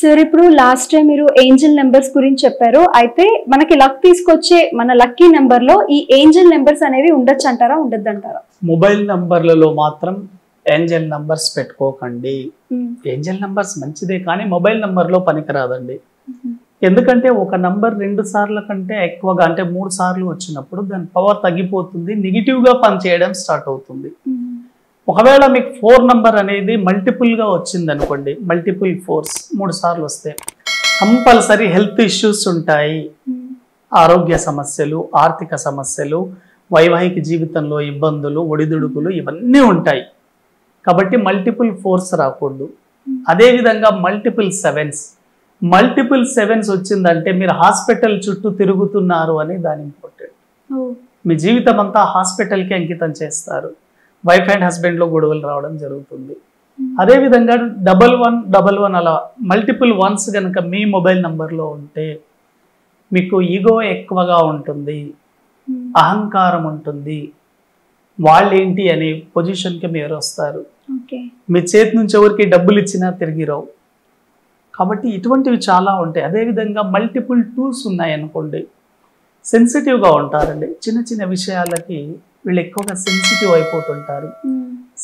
Sir ఇప్పుడు last time మీరు angel numbers గురించి చెప్పారు. అయితే మనకి లక్ తీసుకొచ్చే మన లక్కీ నెంబర్లో ఈ ఏంజల్ నెంబర్స్ అనేవి ఉండొచ్చు అంటారా ఉండద్దు అంటారా? మొబైల్ నంబర్లలో మాత్రం ఏంజల్ నంబర్స్ పెట్టుకోకండి. ఏంజల్ నంబర్స్ మంచిదే కానీ మొబైల్ నంబర్లో పనికిరాదండి. ఎందుకంటే ఒక నంబర్ రెండు సార్ల కంటే ఎక్కువగా అంటే మూడు సార్లు వచ్చినప్పుడు దాని పవర్ తగ్గిపోతుంది నెగిటివ్గా పనిచేయడం స్టార్ట్ అవుతుంది. ఒకవేళ మీకు ఫోర్ నంబర్ అనేది మల్టిపుల్గా వచ్చింది అనుకోండి మల్టిపుల్ ఫోర్స్ మూడు సార్లు వస్తే కంపల్సరీ హెల్త్ ఇష్యూస్ ఉంటాయి. ఆరోగ్య సమస్యలు ఆర్థిక సమస్యలు వైవాహిక జీవితంలో ఇబ్బందులు ఒడిదుడుకులు ఇవన్నీ ఉంటాయి. కాబట్టి మల్టిపుల్ ఫోర్స్ రాకూడదు. అదేవిధంగా మల్టిపుల్ సెవెన్స్ మల్టిపుల్ సెవెన్స్ వచ్చిందంటే మీరు హాస్పిటల్ చుట్టూ తిరుగుతున్నారు అని దాని ఇంపార్టెంట్. మీ జీవితం అంతా హాస్పిటల్కి అంకితం చేస్తారు. వైఫ్ అండ్ హస్బెండ్లో గొడవలు రావడం జరుగుతుంది. అదేవిధంగా డబల్ వన్ డబల్ వన్ అలా మల్టిపుల్ వన్స్ కనుక మీ మొబైల్ నంబర్లో ఉంటే మీకు ఈగో ఎక్కువగా ఉంటుంది అహంకారం ఉంటుంది. వాళ్ళేంటి అనే పొజిషన్కి మీరు వస్తారు. మీ చేతి నుంచి ఎవరికి డబ్బులు ఇచ్చినా తిరిగి రావు. కాబట్టి ఇటువంటివి చాలా ఉంటాయి. అదేవిధంగా మల్టిపుల్ టూల్స్ ఉన్నాయి అనుకోండి సెన్సిటివ్గా ఉంటారండి. చిన్న చిన్న విషయాలకి వీళ్ళు ఎక్కువగా సెన్సిటివ్ అయిపోతుంటారు.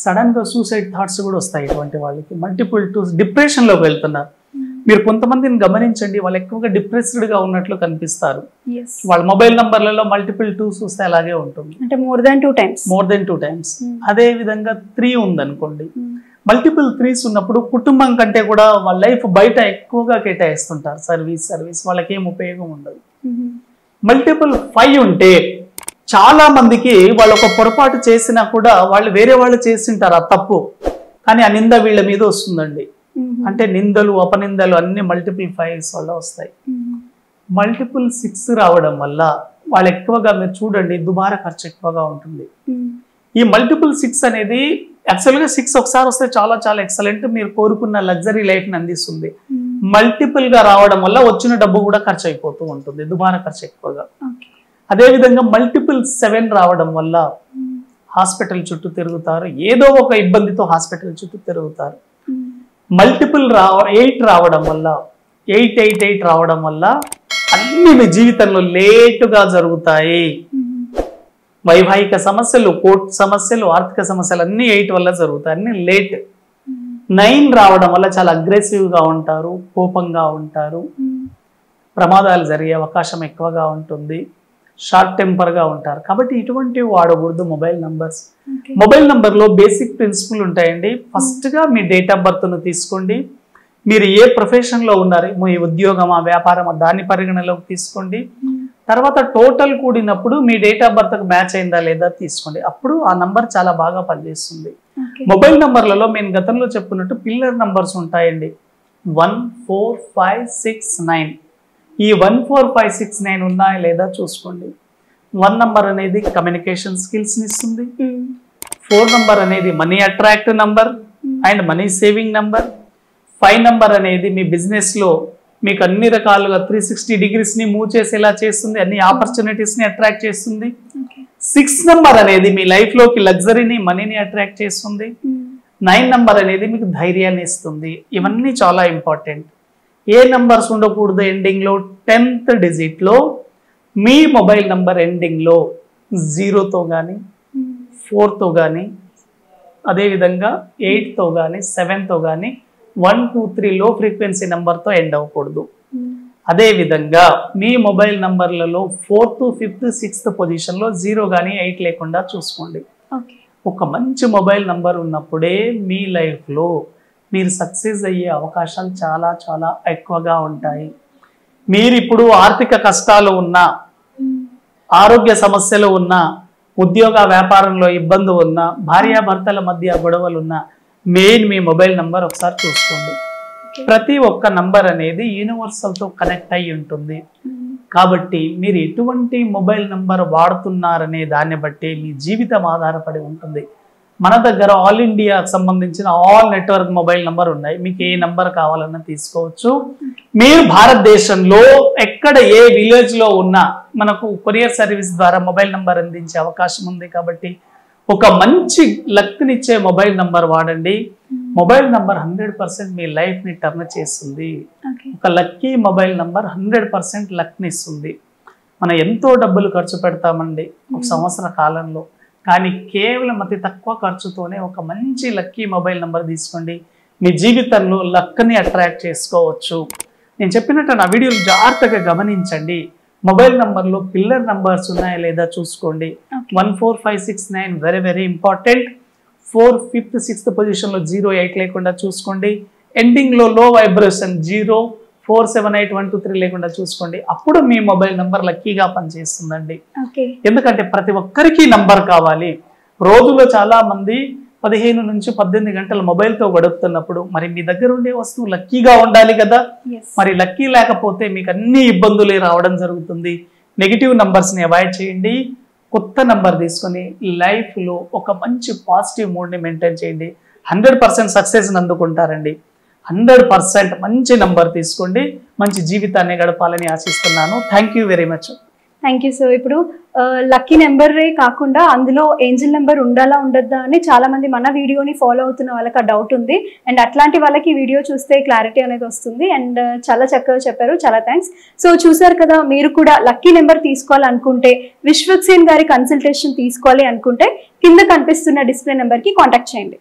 సడన్గా సూసైడ్ థాట్స్ కూడా వస్తాయి ఇటువంటి వాళ్ళకి. మల్టిపుల్ టూల్స్ డిప్రెషన్లోకి వెళ్తున్నారు. మీరు కొంతమందిని గమనించండి వాళ్ళు ఎక్కువగా డిప్రెస్డ్గా ఉన్నట్లు కనిపిస్తారు. వాళ్ళ మొబైల్ నంబర్లలో మల్టిపుల్ టూస్ వస్తే అలాగే ఉంటుంది. అంటే more than two times more than two times అదే విధంగా త్రీ ఉందనుకోండి. మల్టిపుల్ త్రీస్ ఉన్నప్పుడు కుటుంబం కంటే కూడా వాళ్ళ లైఫ్ బయట ఎక్కువగా కేటాయిస్తుంటారు. సర్వీస్ సర్వీస్ వాళ్ళకి ఏం ఉపయోగం ఉండదు. మల్టిపుల్ ఫైవ్ ఉంటే చాలా మందికి వాళ్ళు ఒక పొరపాటు చేసినా కూడా వాళ్ళు వేరే వాళ్ళు చేసింటారు ఆ తప్పు. కానీ ఆ నింద వీళ్ళ మీద వస్తుందండి. అంటే నిందలు అపనిందలు అన్ని మల్టిపుల్ ఫైవ్స్ వల్ల వస్తాయి. మల్టిపుల్ సిక్స్ రావడం వల్ల వాళ్ళు ఎక్కువగా మీరు చూడండి దుబారా ఖర్చు ఎక్కువగా ఉంటుంది. ఈ మల్టిపుల్ సిక్స్ అనేది యాక్చువల్గా సిక్స్ ఒకసారి వస్తే చాలా చాలా ఎక్సలెంట్ మీరు కోరుకున్న లగ్జరీ లైఫ్ని అందిస్తుంది. మల్టిపుల్గా రావడం వల్ల వచ్చిన డబ్బు కూడా ఖర్చు అయిపోతూ ఉంటుంది దుబారా ఖర్చు ఎక్కువగా. అదేవిధంగా మల్టిపుల్ సెవెన్ రావడం వల్ల హాస్పిటల్ చుట్టూ తిరుగుతారు. ఏదో ఒక ఇబ్బందితో హాస్పిటల్ చుట్టూ తిరుగుతారు. మల్టిపుల్ రావ ఎయిట్ రావడం వల్ల ఎయిట్ ఎయిట్ ఎయిట్ రావడం వల్ల అన్ని మీ జీవితంలో లేటుగా జరుగుతాయి. వైవాహిక సమస్యలు కోర్టు సమస్యలు ఆర్థిక సమస్యలు అన్ని ఎయిట్ వల్ల జరుగుతాయి. అన్ని లేట్ నైన్ రావడం వల్ల చాలా అగ్రెసివ్గా ఉంటారు కోపంగా ఉంటారు. ప్రమాదాలు జరిగే అవకాశం ఎక్కువగా ఉంటుంది. షార్ట్ టెంపర్గా ఉంటారు. కాబట్టి ఇటువంటివి వాడకూడదు మొబైల్ నంబర్స్. మొబైల్ నంబర్లో బేసిక్ ప్రిన్సిపల్ ఉంటాయండి. ఫస్ట్గా మీ డేట్ ఆఫ్ బర్త్ను తీసుకోండి. మీరు ఏ ప్రొఫెషన్లో ఉన్నారు మీ ఉద్యోగమా వ్యాపారమా దాన్ని పరిగణలోకి తీసుకోండి. తర్వాత టోటల్ కూడినప్పుడు మీ డేట్ ఆఫ్ బర్త్కి మ్యాచ్ అయిందా లేదా తీసుకోండి. అప్పుడు ఆ నంబర్ చాలా బాగా పనిచేస్తుంది. మొబైల్ నంబర్లలో నేను గతంలో చెప్పుకున్నట్టు పిల్లర్ నంబర్స్ ఉంటాయండి. One four five six nine. ఈ one four five six nine ఉన్నాయా లేదా చూసుకోండి. వన్ నంబర్ అనేది కమ్యూనికేషన్ స్కిల్స్ని ఇస్తుంది. ఫోర్ నంబర్ అనేది money attract number and money saving number. Five number అనేది మీ బిజినెస్లో మీకు అన్ని రకాలుగా త్రీ సిక్స్టీ డిగ్రీస్ని మూవ్ చేసేలా చేస్తుంది అన్ని ఆపర్చునిటీస్ని అట్రాక్ట్ చేస్తుంది. సిక్స్ నంబర్ అనేది మీ లైఫ్లోకి లగ్జరీని మనీని అట్రాక్ట్ చేస్తుంది. నైన్ నంబర్ అనేది మీకు ధైర్యాన్ని ఇస్తుంది. ఇవన్నీ చాలా ఇంపార్టెంట్. ఏ నంబర్స్ ఉండకూడదు ఎండింగ్లో టెన్త్ డిజిట్లో మీ మొబైల్ నంబర్ ఎండింగ్లో జీరోతో కానీ ఫోర్తో కానీ అదేవిధంగా ఎయిట్తో కానీ సెవెన్తో కానీ one two three low frequency నెంబర్తో ఎండ్ అవ్వకూడదు. అదేవిధంగా మీ మొబైల్ నంబర్లలో ఫోర్త్ ఫిఫ్త్ సిక్స్త్ పొజిషన్లో జీరో కానీ ఎయిట్ లేకుండా చూసుకోండి. ఒక మంచి మొబైల్ నంబర్ ఉన్నప్పుడే మీ లైఫ్లో మీరు సక్సెస్ అయ్యే అవకాశాలు చాలా చాలా ఎక్కువగా ఉంటాయి. మీరు ఇప్పుడు ఆర్థిక కష్టాలు ఉన్నా ఆరోగ్య సమస్యలు ఉన్నా ఉద్యోగ వ్యాపారంలో ఇబ్బంది ఉన్నా భార్యాభర్తల మధ్య గొడవలు ఉన్నా మెయిన్ మీ మొబైల్ నంబర్ ఒకసారి చూసుకోండి. ప్రతి ఒక్క నంబర్ అనేది యూనివర్సల్తో కనెక్ట్ అయి ఉంటుంది. కాబట్టి మీరు ఎటువంటి మొబైల్ నంబర్ వాడుతున్నారనే దాన్ని బట్టి మీ జీవితం ఆధారపడి ఉంటుంది. మన దగ్గర ఆల్ ఇండియాకి సంబంధించిన ఆల్ నెట్వర్క్ మొబైల్ నంబర్ ఉన్నాయి. మీకు ఏ నంబర్ కావాలన్నా తీసుకోవచ్చు. మీరు భారతదేశంలో ఎక్కడ ఏ విలేజ్లో ఉన్నా మనకు కొరియర్ సర్వీస్ ద్వారా మొబైల్ నంబర్ అందించే అవకాశం ఉంది కాబట్టి ఒక మంచి లక్నిచ్చే మొబైల్ నంబర్ వాడండి. మొబైల్ నంబర్ హండ్రెడ్ పర్సెంట్ మీ లైఫ్ని టర్న్ చేస్తుంది. ఒక lucky mobile number hundred percent లక్ని ఇస్తుంది. మనం ఎంతో డబ్బులు ఖర్చు పెడతామండి. ఒక. సంవత్సర కాలంలో. కానీ కేవలం అతి తక్కువ ఖర్చుతోనే ఒక మంచి లక్కీ మొబైల్ నంబర్ తీసుకోండి. మీ జీవితంలో లక్ని అట్రాక్ట్ చేసుకోవచ్చు. నేను చెప్పినట్టు నా వీడియోలు జాగ్రత్తగా గమనించండి. మొబైల్ నంబర్లో పిల్లర్ నంబర్స్ ఉన్నాయా లేదా చూసుకోండి. One four five six nine very very important. Four fifth sixth పొజిషన్లో జీరో ఎయిట్ లేకుండా చూసుకోండి. ఎండింగ్లో low vibration zero. Four seven eight one two three లేకుండా చూసుకోండి. అప్పుడు మీ మొబైల్ నెంబర్ లక్కీగా పనిచేస్తుందండి. ఎందుకంటే ప్రతి ఒక్కరికి నంబర్ కావాలి. రోజులో చాలా మంది పదిహేను నుంచి పద్దెనిమిది గంటలు మొబైల్తో గడుపుతున్నప్పుడు మరి మీ దగ్గర ఉండే వస్తువు లక్కీగా ఉండాలి కదా? మరి లక్కీ లేకపోతే మీకు అన్ని ఇబ్బందులే రావడం జరుగుతుంది. నెగిటివ్ నంబర్స్ని అవాయిడ్ చేయండి. కొత్త నంబర్ తీసుకొని లైఫ్లో ఒక మంచి పాజిటివ్ మూడ్ని మెయింటైన్ చేయండి. హండ్రెడ్ పర్సెంట్ సక్సెస్ని అందుకుంటారండి. హండ్రెడ్ పర్సెంట్ మంచి నంబర్ తీసుకోండి. మంచి జీవితాన్ని గడపాలని ఆశిస్తున్నాను. Thank you very much thank you sir ఇప్పుడు లక్కీ నెంబరే కాకుండా అందులో ఏంజిల్ నెంబర్ ఉండాలా ఉండద్దా అని చాలా మంది మన వీడియోని ఫాలో అవుతున్న వాళ్ళకి ఆ డౌట్ ఉంది. అండ్ అట్లాంటి వాళ్ళకి వీడియో చూస్తే క్లారిటీ అనేది వస్తుంది. అండ్ చాలా చక్కగా చెప్పారు. చాలా థ్యాంక్స్ సో చూసారు కదా మీరు కూడా లక్కీ నెంబర్ తీసుకోవాలనుకుంటే విశ్వక్సేన్ గారి కన్సల్టేషన్ తీసుకోవాలి అనుకుంటే కింద కనిపిస్తున్న డిస్ప్లే నెంబర్కి కాంటాక్ట్ చేయండి.